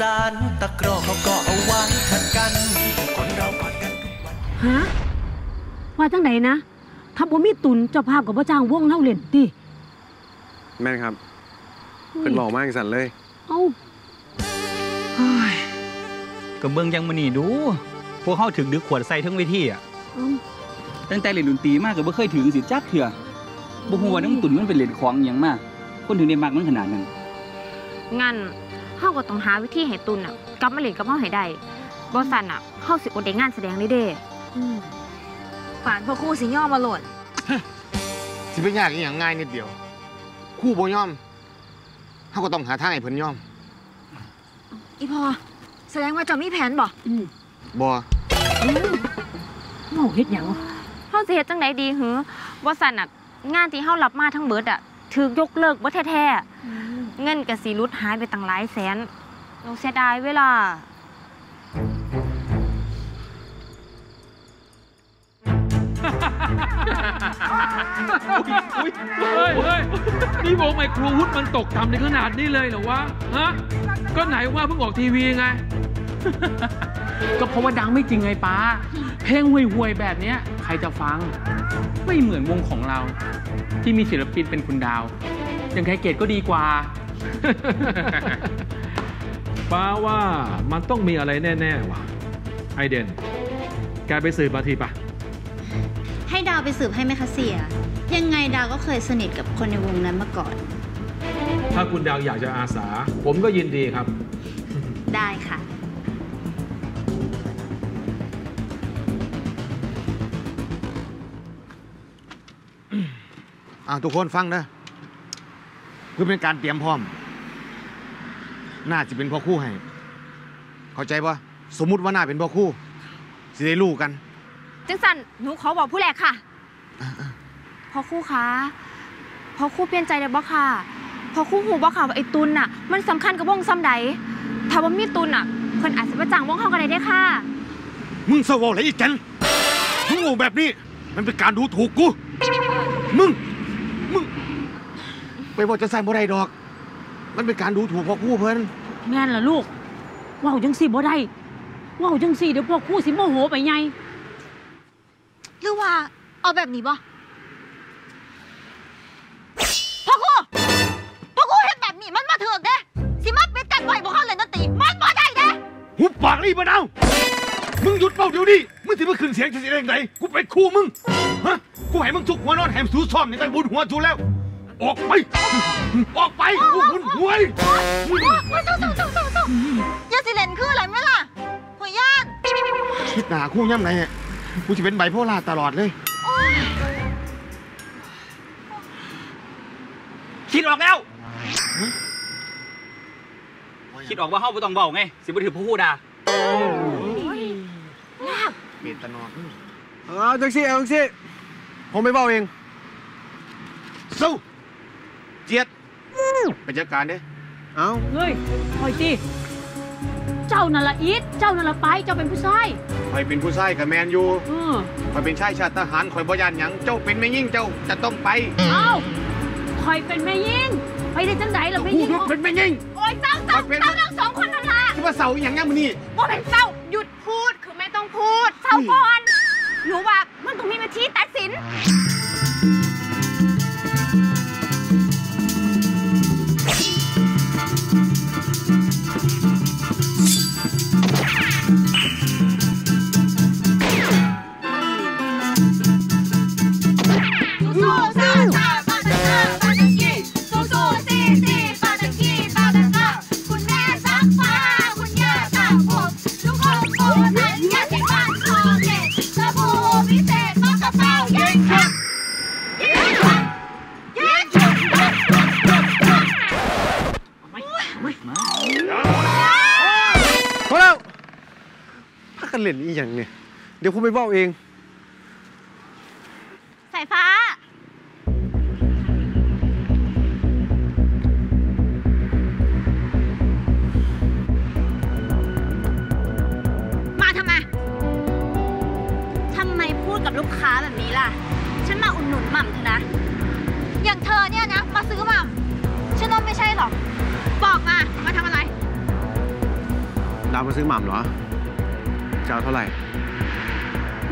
สานตะกร้อเขาก็เอาไว้ขัดกันคนเรากอดกันทุกวันฮะว่าจังไหนนะ ถ้าบ่มีตุนเจ้าภาพกับพระจ้างวงเฮาเล่นติแม่นครับเพิ่นบอกมาจังสั่นเลย เอ้าเฮ้ยก็เบิ่งยังมื้อนี้ดู พวกเฮาถึงดึกขวดใส่ทั้งเวทีอะเอ้าตั้งแต่เล่นดนตรีมาก็บ่เคยถึงสิจักเทื่อบ่ฮู้ว่าน้ำตุ่นมันเป็นเล่นของอิหยังมาก คนถึงได้มักมันขนาดนั้นงั้น เฮาก็ต้องหาวิธีให้ตุนอะกลับมาเล่นกับเฮาให้ได้บ่ซั่นอะเฮาสิอดได้งานแสดงเลยเด้อืมป่านพ่อครู่สิย่อมาโหลดสิเป็นยากอหย่างง่ายนิดเดียวคู่บ่ยอมเขาก็ต้องหาทางให้เพิ่นยอม อีพอแสดงว่าเจะมีแผนบ่อืมบ่เฮาเฮ็ดหยังเฮาสิเฮ็ดจังไดดีหือบ่ซั่นอะงานที่เฮารับมาทั้งเบิดอะถูกยกเลิกบ่แท้ๆ เงินก็สิหลุดหายไปตั้งหลายแสนเราเสียดายเวลาเฮ้ยเฮ้ยนี่วงไมโครวุฒมันตกต่ำในขนาดนี้เลยเหรอวะ ฮะ ก็ไหนว่าเพิ่งออกทีวีไง ก็เพราะว่าดังไม่จริงไงป้า เพลงห่วยๆแบบเนี้ยใครจะฟัง ไม่เหมือนวงของเรา ที่มีศิลปินเป็นคุณดาว อย่างไคเกตก็ดีกว่า ป้าว่ามันต้องมีอะไรแน่ๆว่ะไอเดน แกไปสืบมาทีปะให้ดาวไปสืบให้ไหมคะเสีย ยังไงดาวก็เคยสนิทกับคนในวงนั้นมาก่อน ถ้าคุณดาวอยากจะอาสา ผมก็ยินดีครับ ได้ค่ะ อ่าทุกคนฟังนะ เพื่อเป็นการเตรียมพร้อม น่าจะเป็นพ่อคู่ให้ เข้าใจปะสมมุติว่าน่าเป็นพ่อคู่สิได้รู้กันจังสันหนูขอบอกผู้แรกค่ะพอครู่คะพอครู่เปลี่ยนใจได้บ่ค่ะพอครู่หูบ่ค่ะว่าไอ้ตุนน่ะ มันสำคัญกับวงซ้ำใดถ้าว่ามีตุนน่ะเพิ่นอาจจะมาจ้างวงเฮาก็ได้เด้อค่ะ มึงเศร้าอะไรอีกจันมึงโง่แบบนี้ มันเป็นการดูถูกกู มึงมึง ไปบอกจะใส่บ่ได้ดอก มันเป็นการดูถูกพ่อคู่เพิ่นแม่นล่ะลูกเว้าจังซี่บ่ได้เว้าจังซี่เดี๋ยวพวกครูสิโมโหไปไงหรือว่าเอาแบบนี้บ่พ่อครู่พ่อครู่เฮ็ดแบบนี้มันมาเถือกเด้สิมาปิดกันไว้บ่เข้าเล่นดนตรีมันบ่ได้เด้หุบปากนี่มะนาวมึงหยุดเป่าเดี๋ยวนี้มึงสิมาขึ้นเสียงจะเสียงไหนกูเป็นคู่มึงฮะกูให้มึงทุกหัวนอนแหมสู้ซ่อมในการบุญหัวจูแล้ว ออกไป ออกไปกูบุญหวยโอ้ยเศร้าเศร้าเศร้าเศร้าเศร้าอย่าสิเลนคืออะไรไหมล่ะหัวย่านคิดหนาคู่ย่ำไหนอะกูจะเป็นไบโพลาตลอดเลย คิดออกแล้ว คิดออกว่าเฮาบ่ต้องเว้าไง สิบ่ถือผู้ด่าเมตานอนเอาจังซี่เอาจังซี่ผมไม่เบาเองสู้ ไปจัดการเด้เอาเฮ้ยคอยติเจ้านั่นละอีทเจ้านั่นละไปเจ้าเป็นผู้ชายคอยเป็นผู้ชายกับแมนอยู่เออคอยเป็นชายชาติทหารคอยบยานหยังเจ้าเป็นแม่ยิ่งเจ้าจะต้องไปเอ้าคอยเป็นแม่ยิงไปได้จังไดล่ะแม่คู่ยิงยกเป็นแม่ยิ่งโอ้ยเศร้าเศร้าเศร้าทั้งสองคนนั่นล่ะที่ว่าเสาอหย่างเงี้ยมึงนี่บ่เป็นเศร้าหยุดพูดคือไม่ต้องพูดเศร้าก่อนหนูว่ามันต้องมีมาชี้ตัดสิน เดี๋ยวผมไปเบ้าเอง สายฟ้า มาทำไม ทำไมพูดกับลูกค้าแบบนี้ล่ะ ฉันมาอุดหนุนหม่ำเธอนะ อย่างเธอเนี่ยนะ มาซื้อหม่ำฉันว่าไม่ใช่หรอก บอกมา มาทำอะไราวมาซื้อหม่ำเหรอจะเอาเท่าไหร่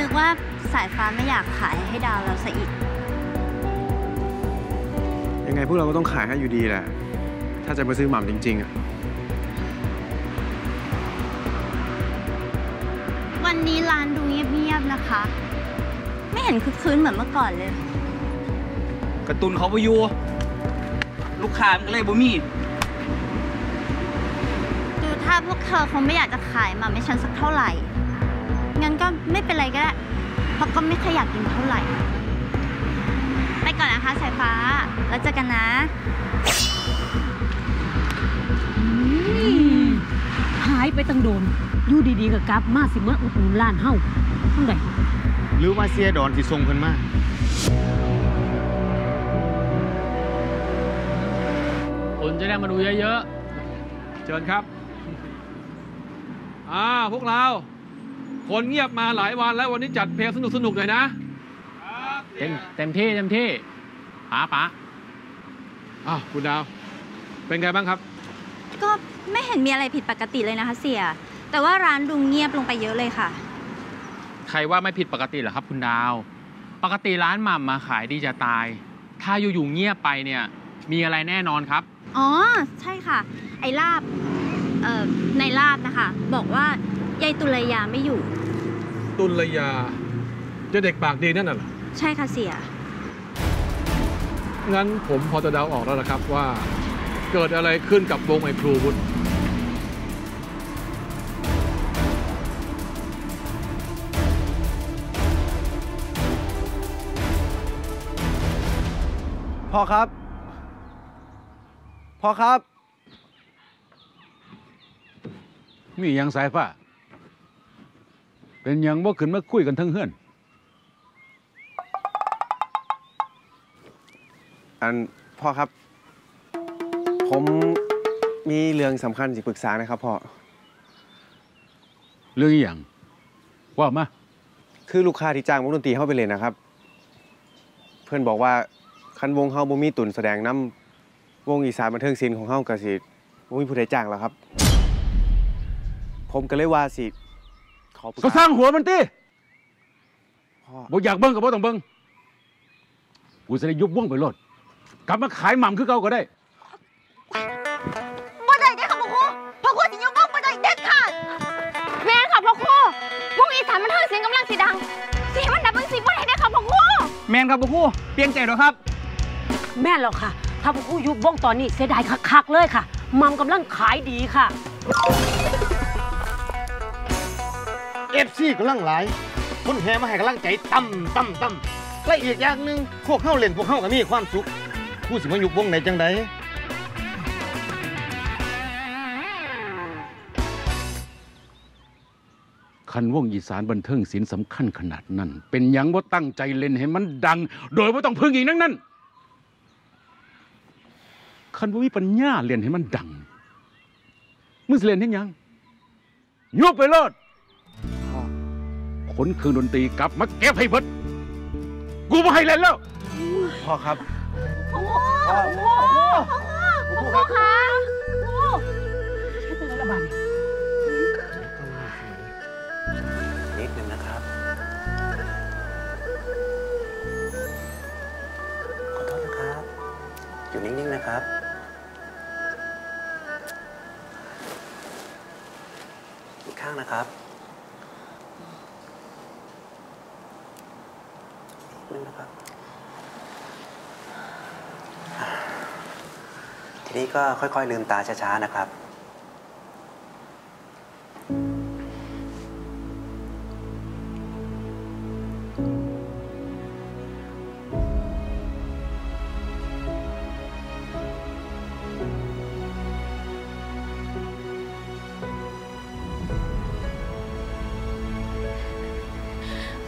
นึกว่าสายฟ้าไม่อยากขายให้ดาวเราซะอีก ยังไงพวกเราก็ต้องขายให้อยู่ดีแหละ ถ้าจะมาซื้อหม่ำจริง ๆอะวันนี้ร้านดูเงียบๆนะคะ ไม่เห็นคึกคืนเหมือนเมื่อก่อนเลย กระตุนเขาไปอยู่ ลูกค้ามันก็เลยบ่มี ดูถ้าพวกเธอคงไม่อยากจะขายหมาไม่ฉันสักเท่าไหร่งั้นก็ ไม่เป็นไรก็ได้เพราะก็ไม่ค่อยอยากกินเท่าไหร่ ไปก่อนนะคะสายฟ้า แล้วเจอกันนะหายไปตั้งโดนอยู่ดีๆก็กลับมาสิมาอุดหนุนร้านเฮาทั้งใดหรือว่าเสียดอนสิส่งเพิ่นมาคนจะได้มาดูเยอะๆ เชิญครับ อ่า พวกเรา คนเงียบมาหลายวันแล้ววันนี้จัดเพลงสนุกๆหน่อยนะเต็มเต็มที่เต็มที่ป๋าป๋าอ้าวคุณดาว เป็นไงบ้างครับ ก็ไม่เห็นมีอะไรผิดปกติเลยนะคะเสีย แต่ว่าร้านดูเงียบลงไปเยอะเลยค่ะ ใครว่าไม่ผิดปกติเหรอครับ คุณดาว ปกติร้านหม่ำมาขายดีจะตาย ถ้าอยู่ๆเงียบไปเนี่ย มีอะไรแน่นอนครับ อ๋อ ใช่ค่ะ ไอ้ลาบ เอ่อ ในลาบนะคะ บอกว่า ยายตุลยาไม่อยู่ ตุลยาเจะเด็กปากดีนั่นน่ะเหรอใช่ค่ะเสีย งั้นผมพอจะเดาออกแล้วนะครับว่า เกิดอะไรขึ้นกับวงไอ้ครูวุฒิพ่อครับ พ่อครับ มีหยังสายฟ้า เป็นหยังบ่ขึ้นมาคุยกันทั้งเฮือน อันพ่อครับ ผมมีเรื่องสำคัญสิปรึกษานะครับพ่อ เรื่องอีหยังว่ามา คือลูกค้าที่จ้างวงดนตรีเข้าไปเล่นนะครับ เพื่อนบอกว่าคันวงเฮาบ่มีตุนแสดงน้ำวงอีสานบันเทิงศิลป์ของเฮาก็สิบ่มีผู้ใดจ้างแล้วครับ ผมก็เลยว่าสิ ขอปรึษก็สร้างหัวมันติพ่อบ่อยากเบิ่งก็บ่ต้องเบิ่งกูจะได้ยุบวงไปโลดกลับมาขายหม่ำคือเก่าก็ได้ บ่ได้เด้อค่ะพ่อครูพ่อครูสิยกบ้องบ่ได้เด็ดขาดแม่นค่ะพ่อครูวงอีสานมันเทิงเสียงกำลังสิดังสิให้มันดับเป็นสิบ่ได้เด้อค่ะพ่อครูแมนครับพวกคู่เปลี่ยนใจหรอครับ แม่นแล้วค่ะ ถ้าพวกผู้ยุบวงตอนนี้เสียดายคักๆเลยค่ะหมัมกำลังขายดีค่ะ เอฟซีกำลังหลาย คนแห่มาให้กำลังใจตั้มตั้มตั้มและอีกอย่างหนึ่งพวกเข้าเล่นพวกเข้าก็มีความสุขผู้สิมาอยู่วงไหนจังใดคันวงอีสานบันเทิงศิลป์สำคัญขนาดนั้น เป็นยังว่าตั้งใจเล่นให้มันดัง โดยว่าต้องพึ่งอีกนั่งนั้นคันว่ามีปัญญาเล่นให้มันดังมึงสิเล่นให้ยังยกไปโลด ขนเครื่องดนตรีกลับมาเก็บให้เบิดกูไม่ให้เล่นแล้ว พ่อครับ พ่อครูพ่อครูคะนิดนึงนะครับ ขอโทษนะครับ อยู่นิ่งๆนะครับอีกข้างนะครับนิดนึงนะครับ ทีนี้ก็ค่อยๆลืมตาช้าๆนะครับ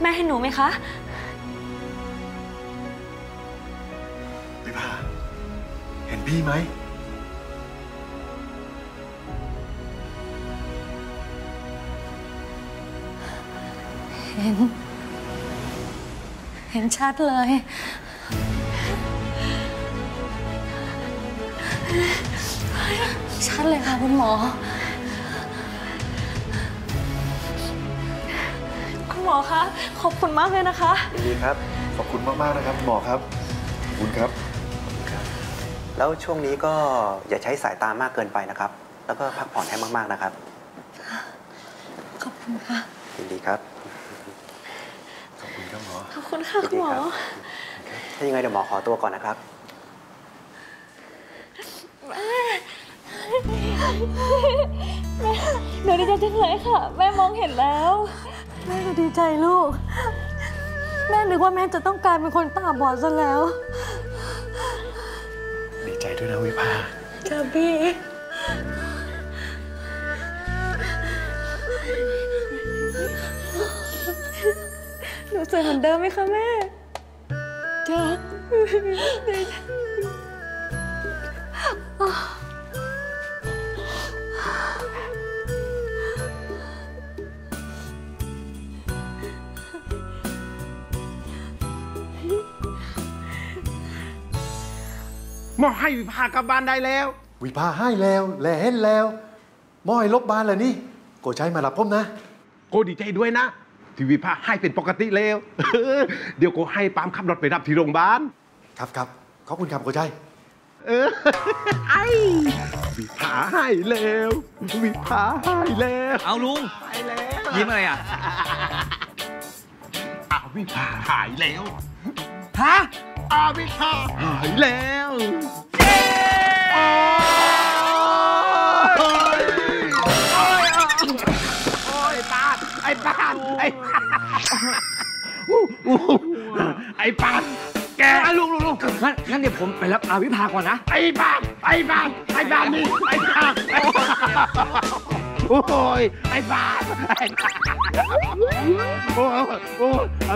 แม่ให้หนูไหมคะ วิภา เห็นพี่ไหม เห็น เห็นชัดเลย ชัดเลยค่ะคุณหมอ คุณหมอคะ ขอบคุณมากเลยนะคะ ยินดีครับ ขอบคุณมาก ๆ นะครับ หมอครับ ขอบคุณครับ แล้วช่วงนี้ก็อย่าใช้สายตามากเกินไปนะครับ แล้วก็พักผ่อนให้มาก ๆ นะครับ ขอบคุณค่ะ ยินดีครับขอบคุณ ครับหมอขอบคุณค่ะคุณหมอ ถ้ายังไงเดี๋ยวหมอขอตัวก่อนนะครับแม่หนูดีใจจังเลยค่ะ แม่มองเห็นแล้ว แม่หนูดีใจลูก แม่นึกว่าแม่จะต้องกลายเป็นคนตาบอดซะแล้ว ดีใจด้วยนะวิภาจ้าพี่ สวยเหมือนเดิมไหมคะแม่จ้าหมอให้วิภากลับบ้านได้แล้ว วิภาให้แล้วแลเห็นแล้วหมอให้ลบบานแล้วนี่ โกชัยมารับผมนะ โกดีใจด้วยนะ ที่วิภาให้เป็นปกติแล้วเดี๋ยวโกให้ปามขับรถไปรับที่โรงพยาบาลครับครับขอบคุณครับโกชัยเออไอ้วิภาให้แล้ววิภาให้แล้วเอาลุงยิ้มอะไรอะอาวิภาหายแล้วฮะอาวิภาหายแล้ว ผมไปรับอาวิภาก่อนนะ ไอ้ปานไอ้ปานไอ้ปานนี่ไอ้ปานไอ้ปานโอ้ยไอ้ปานไอ้ปานโอ้ยโอ้ยครั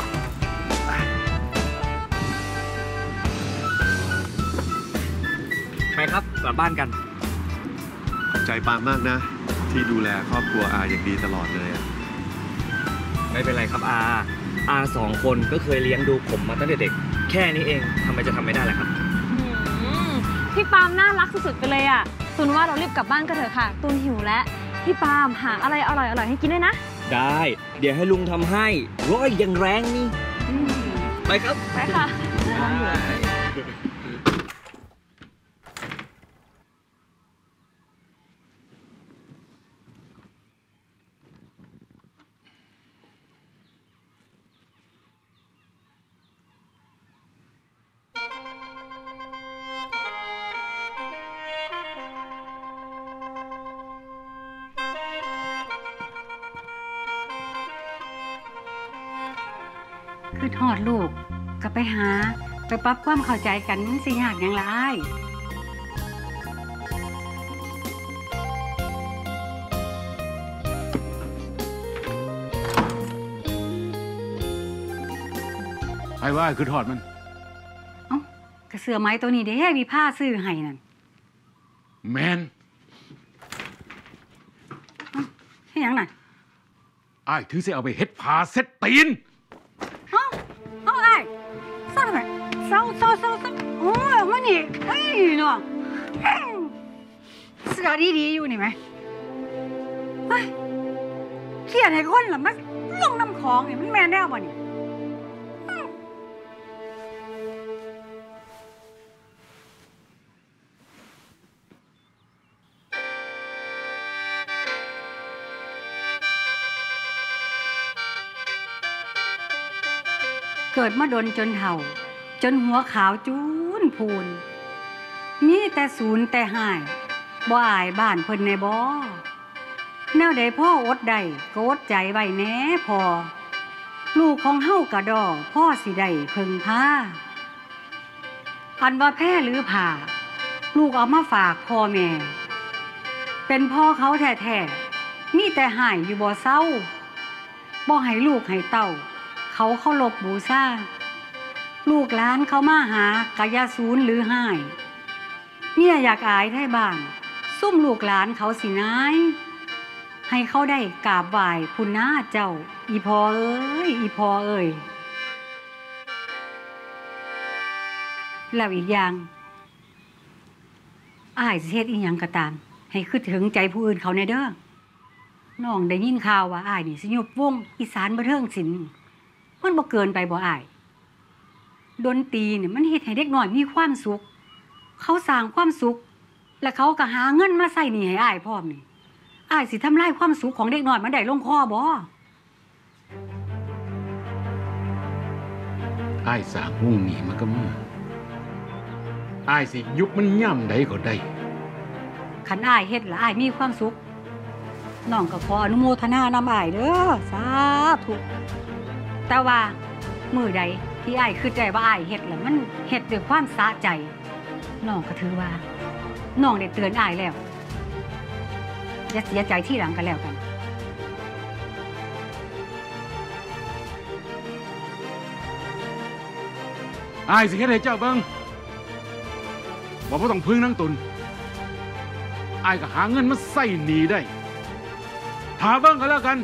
บไปครับกลับบ้านกันขอบใจปามากนะ ที่ดูแลครอบครัวอาอย่างดีตลอดเลยอะไม่เป็นไรครับอา อาสองคนก็เคยเลี้ยงดูผมมาตั้งแต่เด็ก แค่นี้เองทำไมจะทำไม่ได้ล่ะครับ อืมพี่ปาล์มน่ารักสุดๆไปเลยอะตุนว่าเรารีบกลับบ้านกันเถอะค่ะ ตุนหิวแล้วพี่ปาล์มหาอะไรอร่อยๆให้กินด้วยนะได้ เดี๋ยวให้ลุงทำให้ร้อยยังแรงนี่ ไปครับ ไปค่ะ คือทอดลูกก็ไปหา ไปปรับความเข้าใจกันมันสิยากอย่างไรไอ้ว่าคือทอดมันกระเสือไม้ตัวนี้เด้มีผ้าซื้อให้นั่นแมนให้หยังน่ะไอ้ายถือสิเอาไปเฮ็ดผาเซ็ตตีนเอาเอาไอ้ เศร้าไหมเศร้าเศร้าเศร้าเศร้าโอ้ยมันนี่เฮ้ยเนาะเอ้ยเสือดีๆอยู่นี่ไหมเฮ้ยเขียนให้คนหรอมันลงน้ำของนี่มันแม่แน่บ่นี่ กิดมาดนจนเห่า จนหัวขาวจูนพูน มีแต่ศูนย์แต่หายบ่อายบ้านเพิ่นในบ่แนวใดพ่ออดใดก็อดใจไว้แน่พอ ลูกของเฮากระดอพ่อสิได้เพึงพาอันว่าแพ้หรือผ่า ลูกเอามาฝากพ่อแม่ เป็นพ่อเขาแท้ๆมีแต่หายอยู่บ่เศร้าบ่ให้ลูกให้เต้า เขาเคารพบูชาลูกหลานเขามาหากะยาศูนย์หรือหายเนี่ยอยากอายไทยบ้านซุ่มลูกหลานเขาสินาย ให้เขาได้กราบไหว้คุณหน้าเจ้า อีพอเอ้ย อีพอเอ้ยแล้วอีกอย่างอายสิเฮ็ดอีหยังก็ตาม ให้คิดถึงใจผู้อื่นเขาในเด้อน้องได้ยินข่าวว่าอ้ายนี่สิยุบวงอีสานบันเทิงศิล มันบ่เกินไปบ่อ้ายดนตรีเนี่ยมันเฮ็ดให้เด็กน้อยมีความสุข เขาสร้างความสุข และเขาก็หาเงินมาใส่หนี่ให้อ้ายพร้อมนี่อ้ายสิทำลายความสุขของเด็กน้อยมันได้ลงคอบ่อ้ายสร้างวงนี้มาก็มืออ้ายสิยุบมันย่ำใดก็ได้คันอ้ายเฮ็ดและอ้ายมีความสุขน้องก็ขออนุโมทนานำอ้ายเด้อสาธุ แต่ว่ามือใดที่ไอ้ายคิดได้ว่าไอ้ายเฮ็ดแล้วมันเฮ็ดด้วยความสะใจน้องก็ถือว่าน้องได้เตือนไอ้ายแล้วอย่าเสียใจที่หลังกันแล้วกันอ้ายสิเฮ็ดให้เจ้าเบิ่งว่าบ่ต้องพึ่งนางตุนอ้ายก็หาเงินมาใส่หนีได้ถาเบิ่งก็แล้วกัน